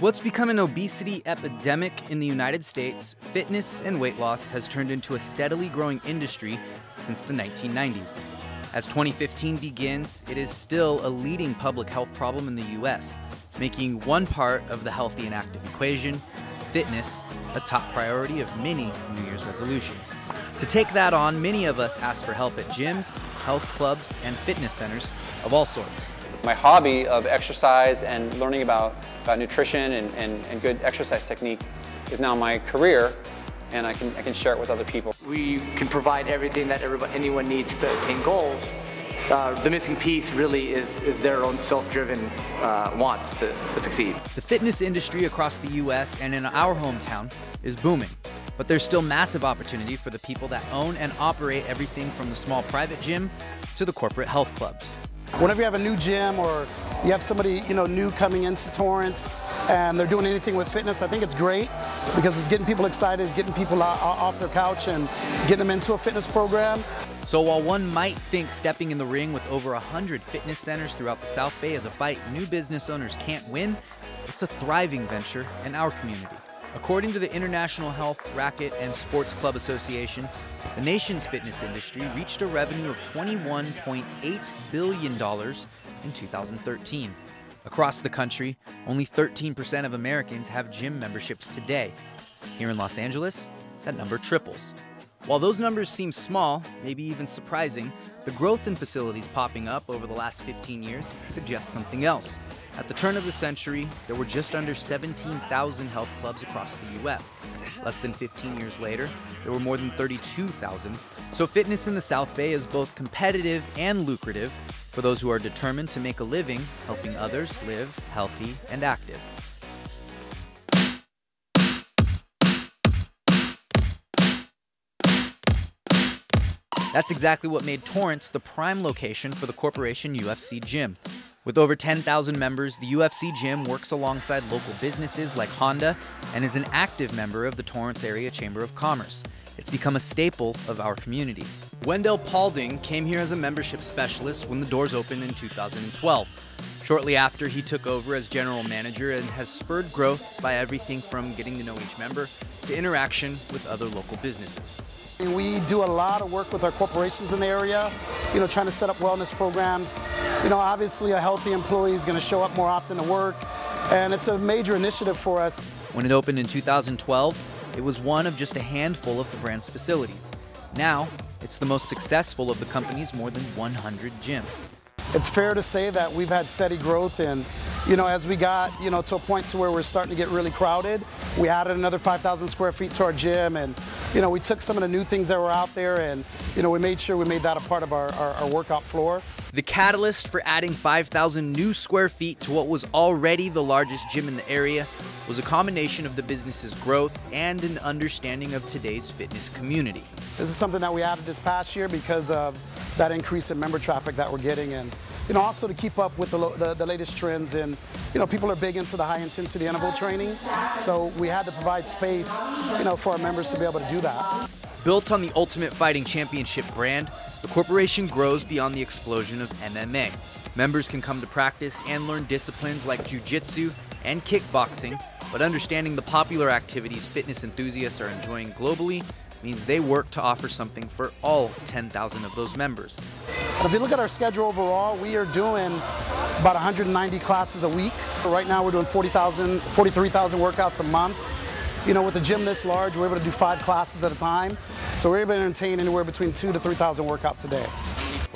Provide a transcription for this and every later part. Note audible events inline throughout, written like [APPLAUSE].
What's become an obesity epidemic in the United States, fitness and weight loss has turned into a steadily growing industry since the 1990s. As 2015 begins, it is still a leading public health problem in the US, making one part of the healthy and active equation, fitness, a top priority of many New Year's resolutions. To take that on, many of us ask for help at gyms, health clubs, and fitness centers of all sorts. My hobby of exercise and learning about, about nutrition and, and, and good exercise technique is now my career and I can, I can share it with other people. We can provide everything that everyone, anyone needs to attain goals. Uh, the missing piece really is, is their own self-driven uh, wants to, to succeed. The fitness industry across the U.S. and in our hometown is booming, but there's still massive opportunity for the people that own and operate everything from the small private gym to the corporate health clubs. Whenever you have a new gym or you have somebody you know new coming into Torrance and they're doing anything with fitness, I think it's great because it's getting people excited, it's getting people off their couch and getting them into a fitness program. So while one might think stepping in the ring with over 100 fitness centers throughout the South Bay is a fight new business owners can't win, it's a thriving venture in our community. According to the International Health, Racquet, and Sports Club Association, the nation's fitness industry reached a revenue of $21.8 billion in 2013. Across the country, only 13% of Americans have gym memberships today. Here in Los Angeles, that number triples. While those numbers seem small, maybe even surprising, the growth in facilities popping up over the last 15 years suggests something else. At the turn of the century, there were just under 17,000 health clubs across the US. Less than 15 years later, there were more than 32,000. So fitness in the South Bay is both competitive and lucrative for those who are determined to make a living helping others live healthy and active. That's exactly what made Torrance the prime location for the Corporation UFC Gym. With over 10,000 members, the UFC Gym works alongside local businesses like Honda and is an active member of the Torrance Area Chamber of Commerce. It's become a staple of our community. Wendell Paulding came here as a membership specialist when the doors opened in 2012. Shortly after, he took over as general manager and has spurred growth by everything from getting to know each member to interaction with other local businesses. We do a lot of work with our corporations in the area, you know, trying to set up wellness programs. You know, obviously a healthy employee is going to show up more often to work, and it's a major initiative for us. When it opened in 2012, it was one of just a handful of the brand's facilities. Now, it's the most successful of the company's more than 100 gyms it's fair to say that we've had steady growth and you know as we got you know to a point to where we're starting to get really crowded we added another 5,000 square feet to our gym and you know we took some of the new things that were out there and you know we made sure we made that a part of our, our, our workout floor the catalyst for adding 5,000 new square feet to what was already the largest gym in the area was a combination of the business's growth and an understanding of today's fitness community. This is something that we added this past year because of that increase in member traffic that we're getting and you know also to keep up with the, the, the latest trends and you know people are big into the high intensity interval training so we had to provide space you know for our members to be able to do that. Built on the Ultimate Fighting Championship brand, the corporation grows beyond the explosion of MMA. Members can come to practice and learn disciplines like jiu-jitsu and kickboxing, but understanding the popular activities fitness enthusiasts are enjoying globally means they work to offer something for all 10,000 of those members. If you look at our schedule overall, we are doing about 190 classes a week. Right now we're doing 40,000, 43,000 workouts a month. You know, with a gym this large, we're able to do five classes at a time. So we're able to entertain anywhere between two to 3,000 workouts a day.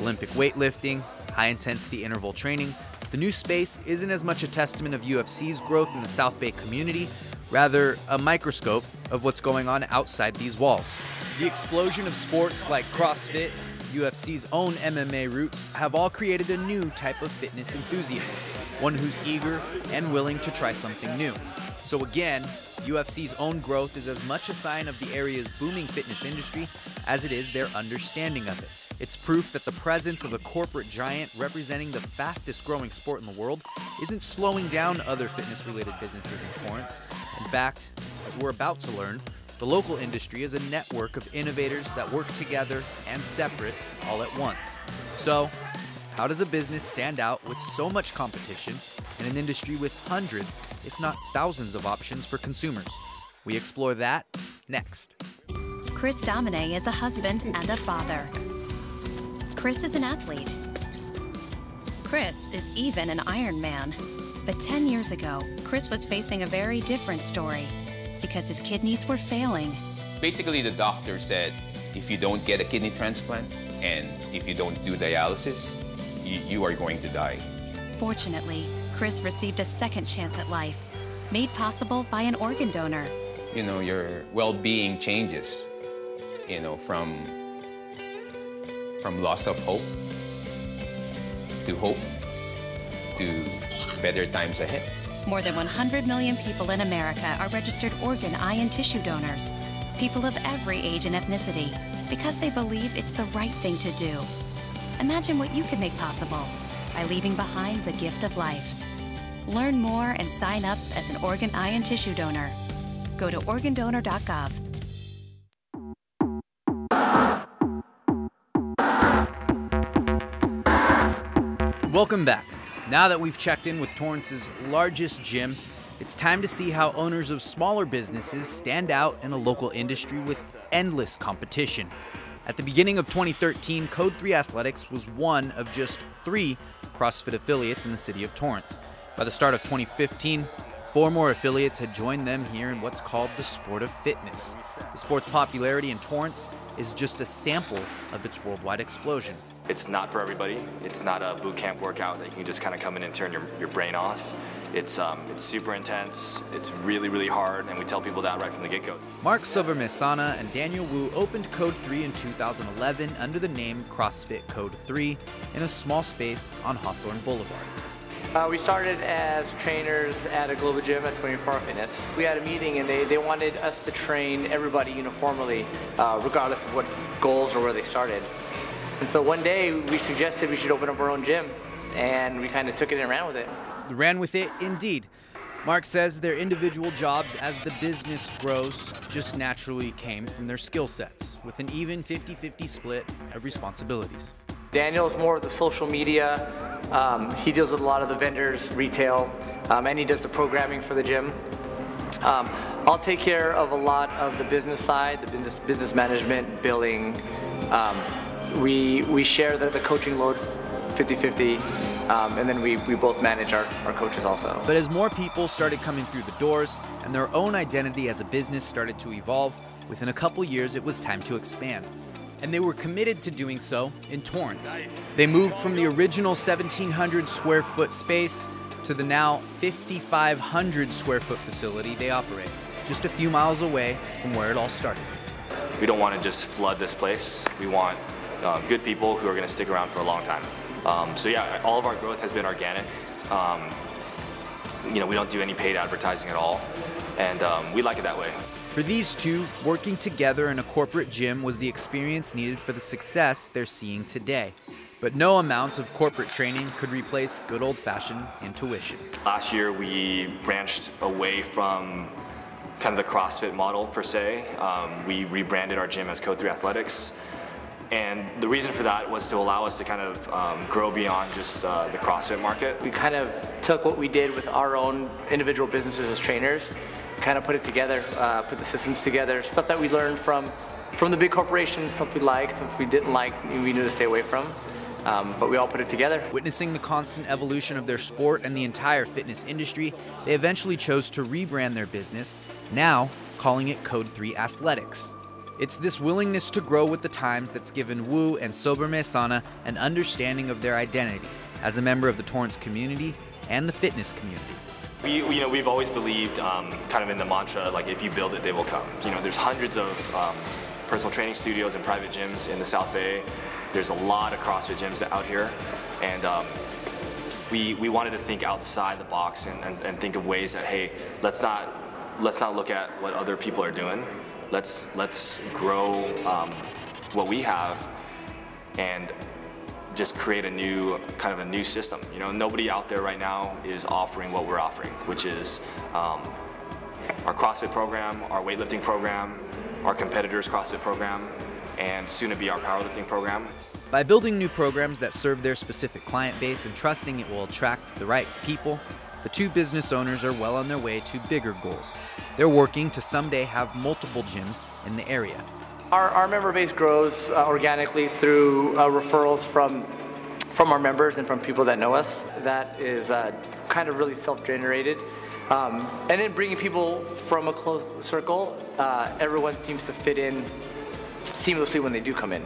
Olympic weightlifting, high intensity interval training, the new space isn't as much a testament of UFC's growth in the South Bay community, rather, a microscope of what's going on outside these walls. The explosion of sports like CrossFit, UFC's own MMA roots, have all created a new type of fitness enthusiast, one who's eager and willing to try something new. So, again, UFC's own growth is as much a sign of the area's booming fitness industry as it is their understanding of it. It's proof that the presence of a corporate giant representing the fastest growing sport in the world isn't slowing down other fitness related businesses in Torrance. In fact, as we're about to learn, the local industry is a network of innovators that work together and separate all at once. So, how does a business stand out with so much competition in an industry with hundreds, if not thousands, of options for consumers. We explore that next. Chris Domine is a husband and a father. Chris is an athlete. Chris is even an Ironman. But 10 years ago, Chris was facing a very different story because his kidneys were failing. Basically, the doctor said if you don't get a kidney transplant and if you don't do dialysis, you, you are going to die. Fortunately, Chris received a second chance at life, made possible by an organ donor. You know, your well-being changes, you know, from, from loss of hope to hope to better times ahead. More than 100 million people in America are registered organ, eye, and tissue donors. People of every age and ethnicity, because they believe it's the right thing to do. Imagine what you can make possible by leaving behind the gift of life. Learn more and sign up as an organ, eye, and tissue donor. Go to organdonor.gov. Welcome back. Now that we've checked in with Torrance's largest gym, it's time to see how owners of smaller businesses stand out in a local industry with endless competition. At the beginning of 2013, Code 3 Athletics was one of just three CrossFit affiliates in the city of Torrance. By the start of 2015, four more affiliates had joined them here in what's called the sport of fitness. The sport's popularity in Torrance is just a sample of its worldwide explosion. It's not for everybody. It's not a boot camp workout that you can just kind of come in and turn your, your brain off. It's, um, it's super intense, it's really, really hard, and we tell people that right from the get-go. Mark Silvermesana and Daniel Wu opened Code 3 in 2011 under the name CrossFit Code 3 in a small space on Hawthorne Boulevard. Uh, we started as trainers at a global gym at 24 Fitness. We had a meeting and they, they wanted us to train everybody uniformly, uh, regardless of what goals or where they started. And so one day we suggested we should open up our own gym, and we kind of took it and ran with it. Ran with it, indeed. Mark says their individual jobs as the business grows just naturally came from their skill sets, with an even 50 50 split of responsibilities. Daniel's more of the social media. Um, he deals with a lot of the vendors, retail, um, and he does the programming for the gym. Um, I'll take care of a lot of the business side, the business, business management, billing. We, we share the, the coaching load 50-50, um, and then we, we both manage our, our coaches also. But as more people started coming through the doors and their own identity as a business started to evolve, within a couple years it was time to expand. And they were committed to doing so in Torrance. They moved from the original 1,700 square foot space to the now 5,500 square foot facility they operate, just a few miles away from where it all started. We don't want to just flood this place. We want uh, good people who are going to stick around for a long time. Um, so yeah, all of our growth has been organic. Um, you know, we don't do any paid advertising at all, and um, we like it that way. For these two, working together in a corporate gym was the experience needed for the success they're seeing today. But no amount of corporate training could replace good old fashioned intuition. Last year, we branched away from kind of the CrossFit model per se. Um, we rebranded our gym as Code 3 Athletics. And the reason for that was to allow us to kind of um, grow beyond just uh, the CrossFit market. We kind of took what we did with our own individual businesses as trainers, kind of put it together, uh, put the systems together, stuff that we learned from, from the big corporations, stuff we liked, stuff we didn't like, we knew to stay away from. Um, but we all put it together. Witnessing the constant evolution of their sport and the entire fitness industry, they eventually chose to rebrand their business, now calling it Code 3 Athletics. It's this willingness to grow with the times that's given Wu and Silvermesana an understanding of their identity as a member of the Torrance community and the fitness community. We, you know, we've always believed um, kind of in the mantra, like if you build it, they will come. You know, there's hundreds of um, personal training studios and private gyms in the South Bay. There's a lot of CrossFit gyms out here, and um, we, we wanted to think outside the box and, and, and think of ways that, hey, let's not, let's not look at what other people are doing. Let's, let's grow um, what we have and just create a new, kind of a new system. You know, nobody out there right now is offering what we're offering, which is um, our CrossFit program, our weightlifting program, our competitors CrossFit program, and soon to be our powerlifting program. By building new programs that serve their specific client base and trusting it will attract the right people, the two business owners are well on their way to bigger goals. They're working to someday have multiple gyms in the area. Our, our member base grows uh, organically through uh, referrals from from our members and from people that know us. That is uh, kind of really self-generated. Um, and then bringing people from a close circle, uh, everyone seems to fit in seamlessly when they do come in.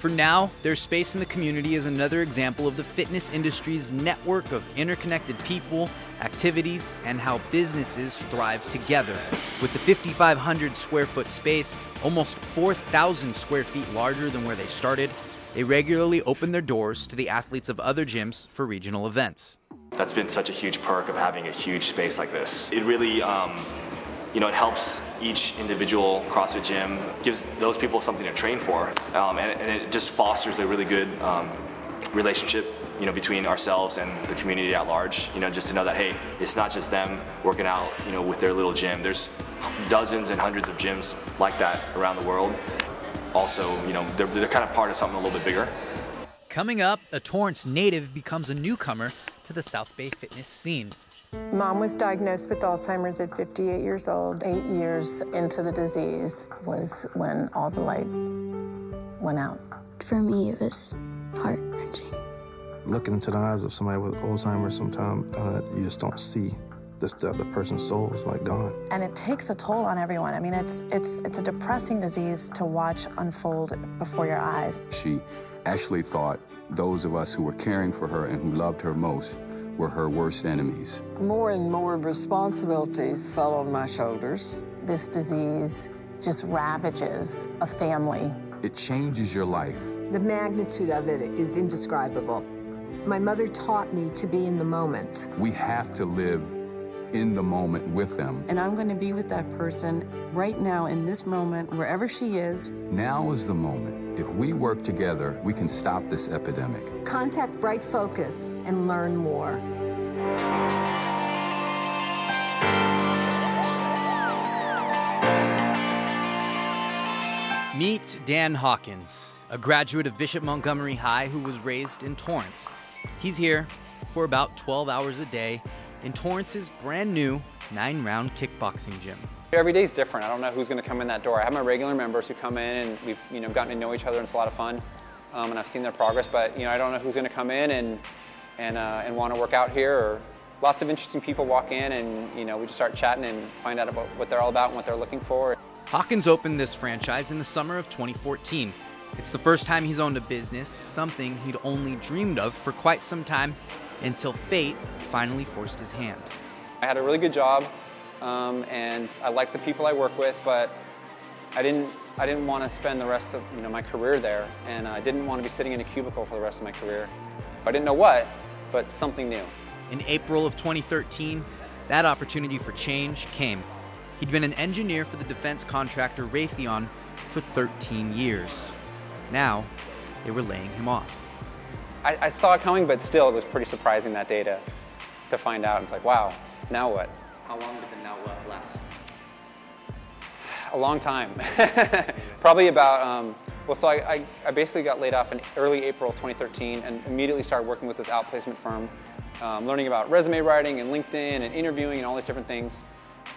For now, their space in the community is another example of the fitness industry's network of interconnected people, activities, and how businesses thrive together. With the 5,500 square foot space, almost 4,000 square feet larger than where they started, they regularly open their doors to the athletes of other gyms for regional events. That's been such a huge perk of having a huge space like this. It really um, you know, it helps each individual CrossFit gym, gives those people something to train for, um, and, and, it just fosters a really good um, relationship, you know, between ourselves and the community at large. You know, just to know that hey, it's not just them working out, you know, with their little gym. There's dozens and hundreds of gyms like that around the world. Also, you know, they're, they're kind of part of something a little bit bigger. Coming up, a Torrance native becomes a newcomer to the South Bay fitness scene. Mom was diagnosed with Alzheimer's at 58 years old. Eight years into the disease was when all the light went out. For me, it was heart wrenching. Looking into the eyes of somebody with Alzheimer's, sometimes uh, you just don't see this, the, the person's soul is like gone. And it takes a toll on everyone. I mean, it's it's it's a depressing disease to watch unfold before your eyes. She actually thought those of us who were caring for her and who loved her most were her worst enemies. More and more responsibilities fell on my shoulders. This disease just ravages a family. It changes your life. The magnitude of it is indescribable. My mother taught me to be in the moment. We have to live in the moment with them. And I'm going to be with that person right now in this moment, wherever she is. Now is the moment. If we work together, we can stop this epidemic. Contact BrightFocus and learn more. Meet Dan Hawkins, a graduate of Bishop Montgomery High who was raised in Torrance. He's here for about 12 hours a day in Torrance's brand new nine round kickboxing gym. Every day is different. I don't know who's going to come in that door. I have my regular members who come in and we've you know gotten to know each other and it's a lot of fun. Um, and I've seen their progress, but you know I don't know who's going to come in and and uh, and want to work out here. Or lots of interesting people walk in and you know we just start chatting and find out about what they're all about and what they're looking for. Hawkins opened this franchise in the summer of 2014. It's the first time he's owned a business, something he'd only dreamed of for quite some time until fate finally forced his hand. I had a really good job um, and I like the people I work with, but I didn't, I didn't want to spend the rest of you know, my career there and I didn't want to be sitting in a cubicle for the rest of my career. I didn't know what, but something new. In April of 2013, that opportunity for change came. He'd been an engineer for the defense contractor Raytheon for 13 years. Now, they were laying him off. I, I, saw it coming, but still, it was pretty surprising that day to, to find out. It's like, wow, now what? How long did A long time. [LAUGHS] Probably about, um, well, so I, I, I, basically got laid off in early April 2013 and immediately started working with this outplacement firm, um, learning about resume writing and LinkedIn and interviewing and all these different things.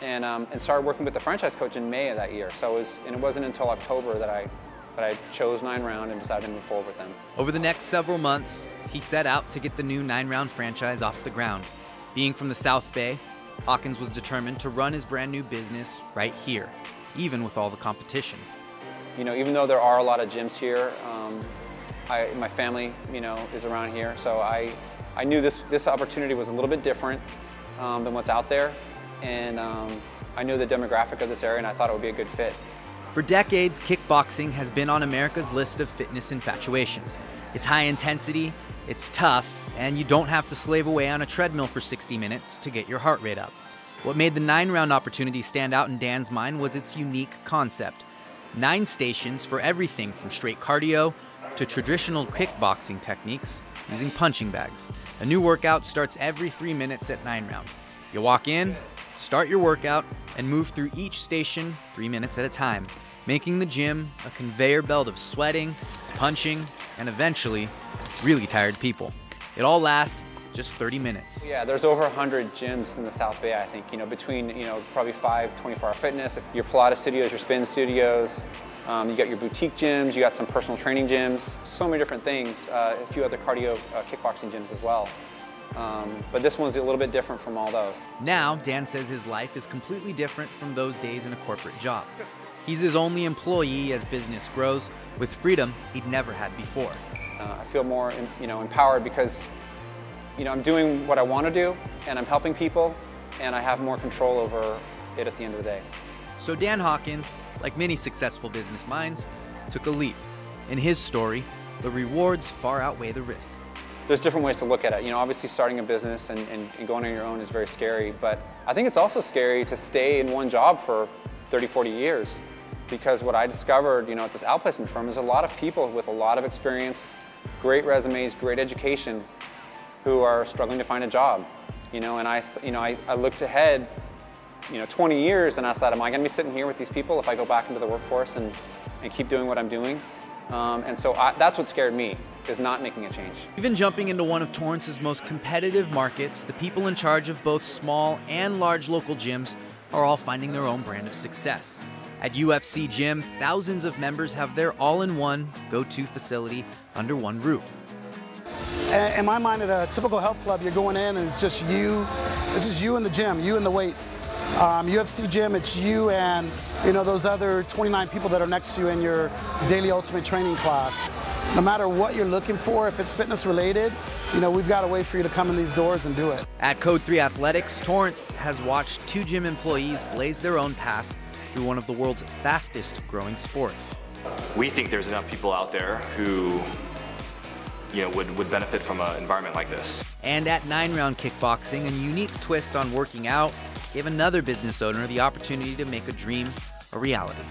And, um, and started working with the franchise coach in May of that year. So it was, and it wasn't until October that I but I chose Nine Round and decided to move forward with them. Over the next several months, he set out to get the new Nine Round franchise off the ground. Being from the South Bay, Hawkins was determined to run his brand new business right here, even with all the competition. You know, even though there are a lot of gyms here, um, I, my family, you know, is around here, so I, I knew this, this opportunity was a little bit different um, than what's out there, and um, I knew the demographic of this area, and I thought it would be a good fit. For decades, kickboxing has been on America's list of fitness infatuations. It's high intensity, it's tough, and you don't have to slave away on a treadmill for 60 minutes to get your heart rate up. What made the nine round opportunity stand out in Dan's mind was its unique concept. Nine stations for everything from straight cardio to traditional kickboxing techniques using punching bags. A new workout starts every three minutes at nine round. You walk in, start your workout, and move through each station three minutes at a time, making the gym a conveyor belt of sweating, punching, and eventually really tired people. It all lasts just 30 minutes. Yeah, there's over 100 gyms in the South Bay, I think, you know, between, you know, probably five 24-hour fitness, your Pilates studios, your spin studios, um, you got your boutique gyms, you got some personal training gyms, so many different things, uh, a few other cardio uh, kickboxing gyms as well. Um, but this one's a little bit different from all those. Now, Dan says his life is completely different from those days in a corporate job. He's his only employee as business grows, with freedom he'd never had before. Uh, I feel more, you know, empowered because, you know, I'm doing what I want to do, and I'm helping people, and I have more control over it at the end of the day. So Dan Hawkins, like many successful business minds, took a leap. In his story, the rewards far outweigh the risk. There's different ways to look at it. You know, obviously starting a business and, and, and going on your own is very scary, but I think it's also scary to stay in one job for 30, 40 years because what I discovered, you know, at this outplacement firm is a lot of people with a lot of experience, great resumes, great education, who are struggling to find a job. You know, and I, you know, I, I looked ahead, you know, 20 years and I said, am I gonna be sitting here with these people if I go back into the workforce and, and keep doing what I'm doing? Um, and so I, that's what scared me, is not making a change. Even jumping into one of Torrance's most competitive markets, the people in charge of both small and large local gyms are all finding their own brand of success. At UFC Gym, thousands of members have their all-in-one, go-to facility under one roof. In my mind, at a typical health club, you're going in and it's just you. This is you in the gym, you in the weights. Um, UFC gym, it's you and you know those other 29 people that are next to you in your daily ultimate training class. No matter what you're looking for, if it's fitness related, you know we've got a way for you to come in these doors and do it. At Code 3 Athletics, Torrance has watched two gym employees blaze their own path through one of the world's fastest growing sports. We think there's enough people out there who you know, would, would benefit from an environment like this. And at Nine Round Kickboxing, a unique twist on working out gave another business owner the opportunity to make a dream a reality.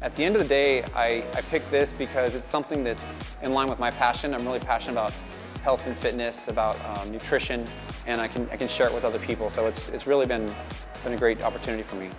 At the end of the day, I, I picked this because it's something that's in line with my passion. I'm really passionate about health and fitness, about um, nutrition, and I can, I can share it with other people. So it's, it's really been, been a great opportunity for me.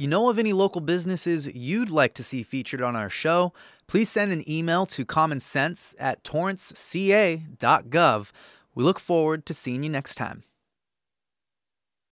If you know of any local businesses you'd like to see featured on our show, please send an email to commoncents at torranceca.gov. We look forward to seeing you next time.